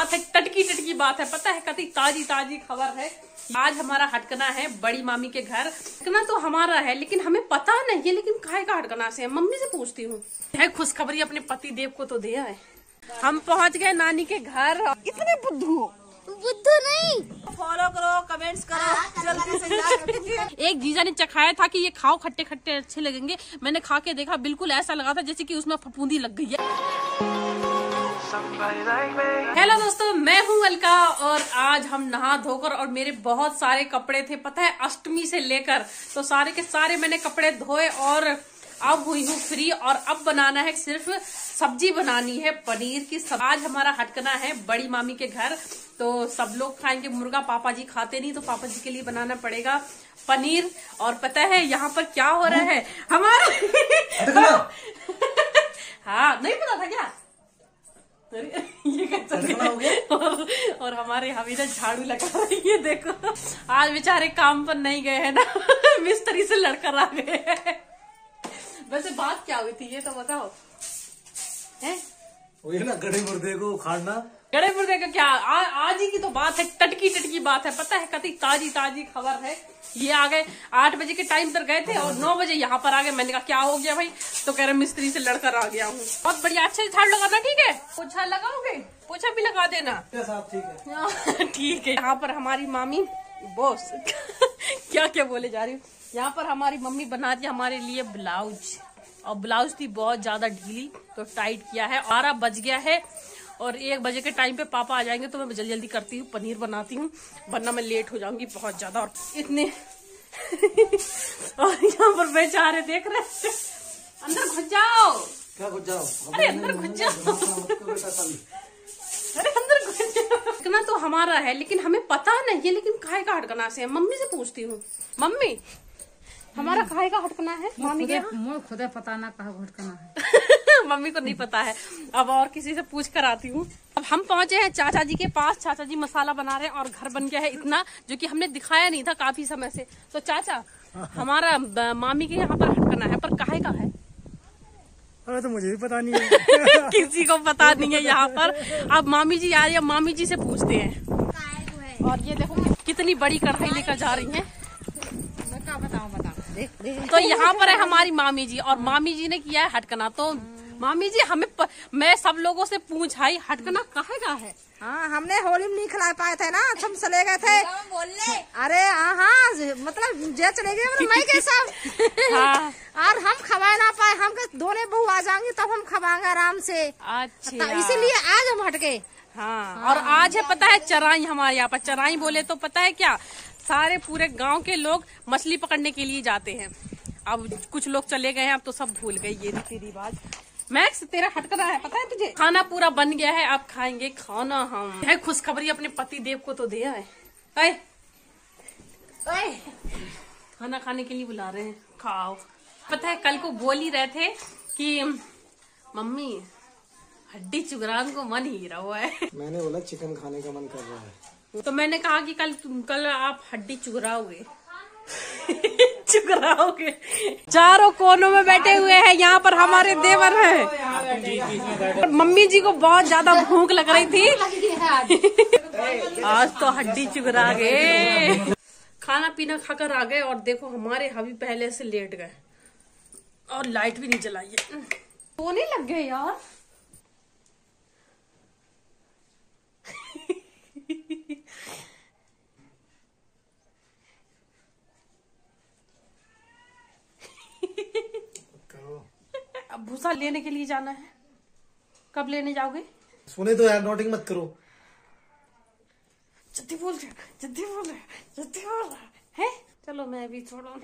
बात है टटकी टटकी बात है। पता है कति ताजी ताजी खबर है। आज हमारा हटकना है बड़ी मामी के घर। हटकना तो हमारा है लेकिन हमें पता नहीं है लेकिन काहे का हटकना से? है मम्मी से पूछती हूँ। है खुशखबरी अपने पति देव को तो दिया है हम पहुँच गए नानी के घर। इतने बुद्धू। बुद्धू नहीं। फॉलो करो कमेंट्स करो। जल्दी से एक जीजा ने चखाया था कि ये खाओ खट्टे खट्टे अच्छे लगेंगे। मैंने खा के देखा बिल्कुल ऐसा लगा था जैसे कि उसमें फफूंदी लग गई है। हेलो दोस्तों मैं हूँ अलका और आज हम नहा धोकर और मेरे बहुत सारे कपड़े थे पता है अष्टमी से लेकर। तो सारे के सारे मैंने कपड़े धोए और अब हुई हूँ फ्री और अब बनाना है सिर्फ़ सब्ज़ी बनानी है पनीर की सब आज हमारा हटकना है बड़ी मामी के घर तो सब लोग खाएँगे। मुर्गा पापा जी खाते नहीं तो पापा जी के लिए बनाना पड़ेगा पनीर। और पता है यहाँ पर क्या हो रहा है? हमारा हाँ नहीं पता था क्या? अरे, ये कैसा और, और हमारे हमीदा झाड़ू लगा रही है देखो। आज बेचारे काम पर नहीं गए हैं ना मिस्त्री से लड़कर आ गए वैसे बात क्या हुई थी ये तो बताओ। है? वही ना गड़े मुर्दे को उखाड़ना गड़े मुर्दे का क्या आ, आज ही की तो बात है टटकी टटकी बात है पता है कति ताजी ताजी खबर है। ये आ गए आठ बजे के टाइम पर गए थे और नौ बजे यहाँ पर आ गए। मैंने कहा क्या हो गया भाई? तो कह रहे मिस्त्री से लड़कर आ गया हूँ। बहुत बढ़िया अच्छे से झाड़ लगाना ठीक है? पोछा लगाओगे? पोछा भी लगा देना। ठीक है। ठीक है। यहाँ पर हमारी मामी बॉस क्या क्या बोले जा रही हूँ? यहाँ पर हमारी मम्मी बना दी हमारे लिए ब्लाउज। और ब्लाउज थी बहुत ज़्यादा ढीली तो टाइट किया है। बारह बज गया है। और एक बजे के टाइम पे पापा आ जाएँगे तो मैं जल्दी जल्दी करती हूँ पनीर बनाती हूँ वरना मैं लेट हो जाऊँगी बहुत ज़्यादा। और इतने और यहाँ पर बेचारे देख रहे अंदर घुस जाओ। क्या कुछ जाओ? अरे अंदर घुस जाओ। अरे अंदर घुस हटकना तो हमारा है लेकिन हमें पता नहीं है लेकिन काहे का हटकना से है। मम्मी से पूछती हूँ। मम्मी हमारा काहे का हटकना है? मामी के? मुझे खुद पता ना कहा हटकना है। मम्मी को नहीं पता है। अब और किसी से पूछ कर आती हूँ। अब हम पहुँचे हैं चाचा जी के पास। चाचा जी मसाला बना रहे हैं और घर बन गया है इतना जो कि हमने दिखाया नहीं था काफ़ी समय से। तो चाचा हमारा मामी के यहाँ पर हटकना है पर काहे का है? अरे तो मुझे भी पता नहीं है। किसी को पता नहीं है यहाँ पर। अब मामी जी आ रही है मामी जी से पूछते हैं। और ये देखो कितनी बड़ी कढ़ाई लेकर जा रही है। मैं क्या बताऊँ बता देख देख तो यहाँ पर है हमारी मामी जी और मामी जी ने किया है हटकना। तो मामी जी हमें प, मैं सब लोगों से पूछाई हटकना कहा का है? हाँ हमने होली में नहीं खिला पाए थे ना हम चले गए थे। अरे हाँ हाँ मतलब जे चले गए मतलब मैं कैसा हाँ। और हम खवा ना पाए हम के दोनों बहू आ जाएँगे तब हम खवाएँगे आराम से। अच्छा। तो इसीलिए आज हम हटके हाँ और आज है पता है चराई हमारे यहाँ पर चराई बोले तो पता है क्या? सारे पूरे गाँव के लोग मछली पकड़ने के लिए जाते हैं। अब कुछ लोग चले गए हैं अब तो सब भूल गए ये रीति रिवाज। मैक्स तेरा हटकना है पता है तुझे? खाना पूरा बन गया है आप खाएँगे खाना हम। है खुशखबरी अपने पति देव को तो दिया है अय, अय, खाना खाने के लिए बुला रहे हैं। खाओ। पता है कल को बोल ही रहे थे कि मम्मी हड्डी चुगरान को मन ही रहा हुआ है। मैंने बोला चिकन खाने का मन कर रहा है। तो मैंने कहा कि कल कल आप हड्डी चुगराओगे। चुगराओगे चारों कोनों में बैठे हुए हैं, यहाँ पर हमारे देवर हैं। मम्मी जी को बहुत ज़्यादा भूख लग रही थी। आज तो हड्डी चुगरा गए। खाना पीना खाकर आ गए और देखो हमारे हबी पहले से लेट गए। और लाइट भी नहीं जलाई है। सोने लग गए यार करो अब भूसा लेने के लिए जाना है? कब लेने जाओगे? सुने तो यार नोटिंग मत करो। जल्दी बोल रहे जल्दी बोल रहे जल्दी बोल रहे। है? चलो मैं भी थोड़ा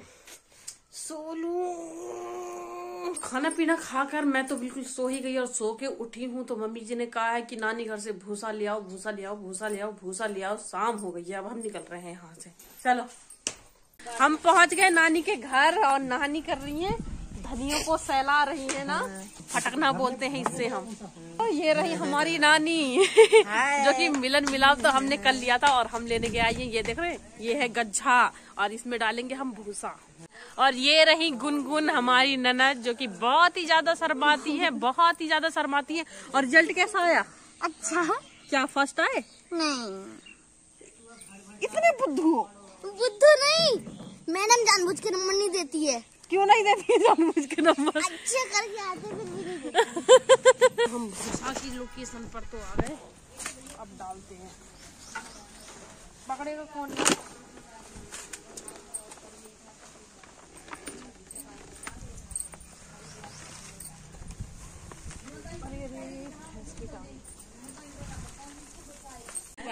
सो लूँ। खाना पीना खाकर मैं तो बिल्कुल सो ही गई और सो के उठी हूँ तो मम्मी जी ने कहा है कि नानी घर से भूसा ले आओ भूसा ले आओ भूसा ले आओ भूसा ले आओ। शाम हो गई है अब हम निकल रहे हैं यहाँ से। चलो। हम पहुँच गए नानी के घर और नानी कर रही हैं। धनियों को सहला रही है ना फटकना बोलते हैं इससे हम। तो ये रही हमारी नानी। जो कि मिलन मिलाप तो हमने कर लिया था और हम लेने के आई हैं ये देख रहे हैं? ये है गज्झा और इसमें डालेंगे हम भूसा। और ये रही गुनगुन हमारी ननद जो कि बहुत ही ज़्यादा शर्माती है बहुत ही ज़्यादा शर्माती है। और रिज़ल्ट कैसा आया? अच्छा। क्या फ़र्स्ट आए? नहीं। इतने बुद्धू। बुद्धू नहीं। मैडम जानबूझ के नंबर नहीं देती है। क्यों नहीं देती है जानबूझ के नंबर? अच्छे करके आते फिर भी नहीं देती हम भूसा की लोकेशन पर तो आ गए। अब डालते हैं। पकड़ेगा कौन?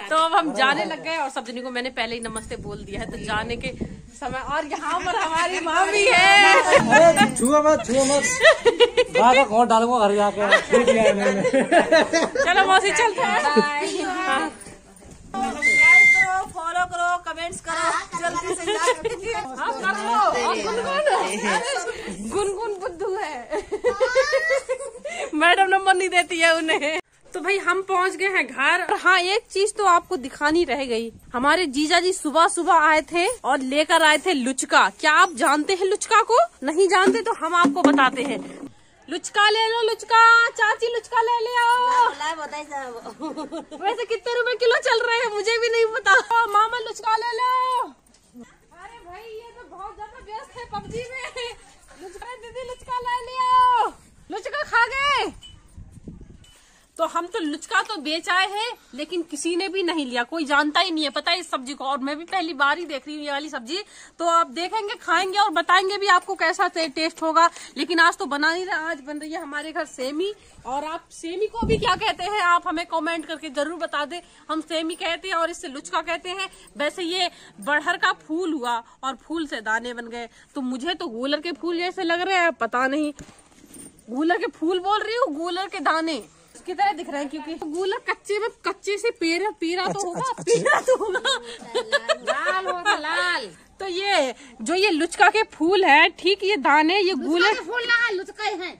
तो अब हम जाने लग गए और सब जनी को मैंने पहले ही नमस्ते बोल दिया है तो जाने के समय और यहाँ पर हमारी माँ भी है। छुआ मत छुआ मत। बाहर का कौन डालूँगा घर जाके। है चलो मौसी चलते हैं। हाँ। करो फॉलो करो कमेंट्स करो। जल्दी से हाँ, कर लो। गुनगुन। गुनगुन बुद्धू है। मैडम नंबर नहीं देती है उन्हें। तो भाई हम पहुँच गए हैं घर। और हाँ एक चीज़ तो आपको दिखानी रह गई। हमारे जीजा जी सुबह सुबह आए थे और लेकर आए थे लुचका। क्या आप जानते हैं लुचका को? नहीं जानते तो हम आपको बताते हैं। लुचका ले लो लुचका। चाची लुचका ले ले वैसे कितने रुपए किलो चल रहे हैं मुझे भी नहीं पता। मामा लुचका ले लो। अरे भाई ये तो बहुत ज़्यादा व्यस्त है पबजी में। लुचका दीदी लुचका ले लियो। लुचका खा गए। तो हम तो लुचका तो बेच आए हैं, लेकिन किसी ने भी नहीं लिया। कोई जानता ही नहीं है, पता है इस सब्ज़ी को। और मैं भी पहली बार ही देख रही हूँ ये वाली सब्ज़ी। तो आप देखेंगे, खाएँगे और बताएँगे भी आपको कैसा टेस्ट होगा। लेकिन आज तो बना नहीं रहा, आज बन रही है हमारे घर सेमी। और आप सेमी को भी क्या कहते हैं, आप हमें कॉमेंट करके ज़रूर बता दे। हम सेमी कहते हैं और इससे लुचका कहते हैं। वैसे ये बड़हर का फूल हुआ और फूल से दाने बन गए। तो मुझे तो गूलर के फूल जैसे लग रहे हैं पता नहीं। गूलर के फूल बोल रही हूँ, गूलर के दाने। की तरह दिख रहे हैं? क्योंकि गूलर कच्चे में कच्चे से पेरा पीरा तो होगा पीरा तो होगा। लाल होगा लाल। तो ये जो ये लुचका के फूल है ठीक ये दाने ये गूलर फूल ना लुचका है।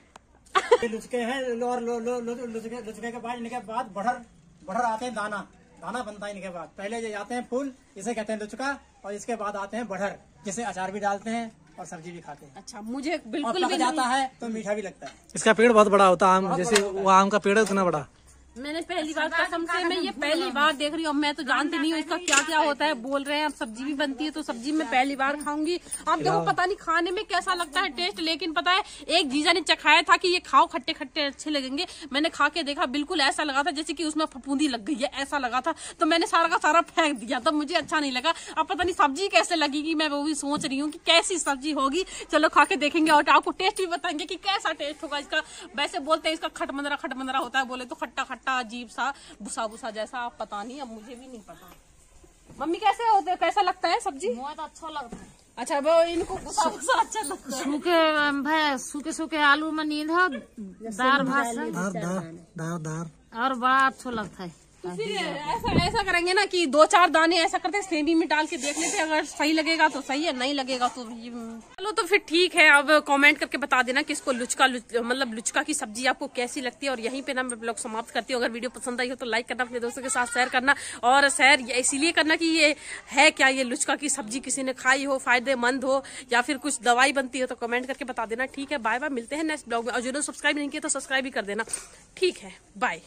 लुचके हैं और लो, लो, लो, लुचके लुचके के बाद इनके बाद बढ़र बढ़र आते हैं दाना। दाना बनता है इनके बाद। पहले ये आते हैं फूल इसे कहते हैं लुचका और इसके बाद आते हैं बढ़र जिसे अचार भी डालते हैं। और सब्ज़ी भी खाते हैं। अच्छा मुझे बिल्कुल भी जाता है तो मीठा भी लगता है। इसका पेड़ बहुत बड़ा होता है आम जैसे वो आम का पेड़ है उतना बड़ा। मैंने पहली बार कसम से मैं ये पहली बार देख रही हूँ। मैं तो जानती नहीं हूँ इसका क्या क्या होता है बोल रहे हैं अब सब्ज़ी भी बनती है तो सब्ज़ी मैं पहली बार खाऊँगी। अब देखो पता नहीं खाने में कैसा लगता है टेस्ट लेकिन पता है एक जीजा ने चखाया था कि ये खाओ खट्टे खट्टे अच्छे लगेंगे। मैंने खा के देखा बिल्कुल ऐसा लगा था जैसे कि उसमें फफूंदी लग गई है ऐसा लगा था। तो मैंने सारा का सारा फेंक दिया तब मुझे अच्छा नहीं लगा। अब पता नहीं सब्ज़ी कैसे लगेगी मैं वो भी सोच रही हूँ कि कैसी सब्ज़ी होगी। चलो खा के देखेंगे और आपको टेस्ट भी बताएँगे कि कैसा टेस्ट होगा इसका। वैसे बोलते हैं इसका खटमंदरा खटमंदरा होता है बोले तो खट्टा खट्टा अजीब सा भूसा भूसा जैसा आप पता नहीं अब मुझे भी नहीं पता। मम्मी कैसे होते कैसा लगता है सब्ज़ी? बहुत अच्छा लगता है। अच्छा वो इनको भूसा भूसा अच्छा लगता है। सूखे भाई सूखे सूखे आलू में नींद है दार भात दार दार दार दार। और बड़ा अच्छा लगता है। ऐसा ऐसा करेंगे ना कि दो चार दाने ऐसा करते हैं सेमी में डाल के देख लेते अगर सही लगेगा तो सही है नहीं लगेगा तो चलो तो फिर ठीक है अब कमेंट करके बता देना कि इसको लुचका लुच, मतलब लुचका की सब्ज़ी आपको कैसी लगती है और यहीं पे ना मैं ब्लॉग समाप्त करती हूँ। अगर वीडियो पसंद आई हो तो लाइक करना अपने दोस्तों के साथ शेयर करना और शेयर इसीलिए करना कि ये है क्या ये लुचका की सब्ज़ी किसी ने खाई हो फ़ायदेमंद हो या फिर कुछ दवाई बनती हो तो कमेंट करके बता देना। ठीक है बाय बाय मिलते हैं नेक्स्ट ब्लॉग में। और जिन्होंने सब्सक्राइब नहीं किया तो सब्सक्राइब भी कर देना। ठीक है बाय